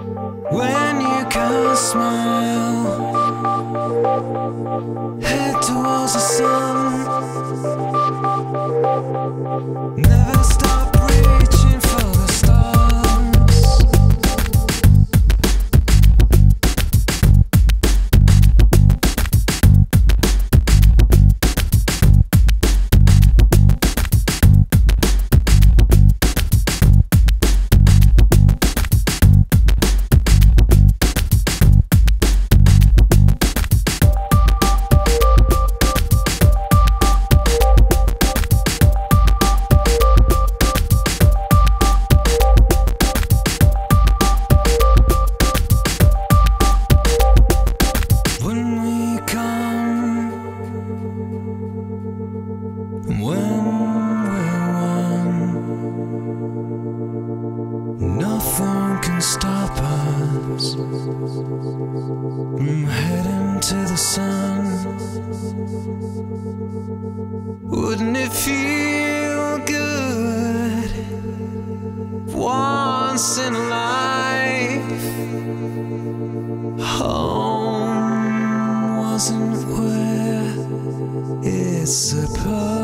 When you can't smile, head towards the sun. Never stop. I'm heading to the sun. Wouldn't it feel good once in a life? Home wasn't where it's supposed.